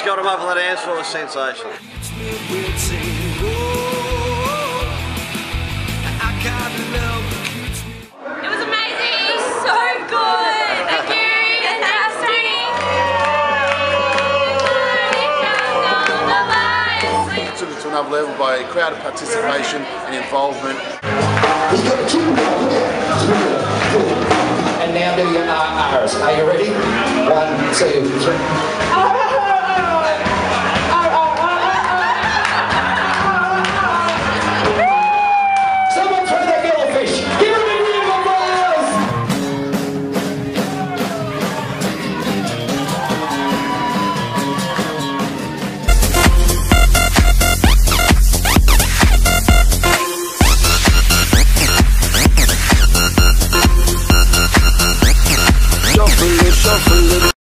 guys got him up on that dance floor, sensational. we'd sing. I got love that keeps me. It was amazing. So good. Thank you. Fantastic. took it to another level by crowd participation and involvement. Do your uh, uh, Are you ready? One, two, three. Oh, shuffle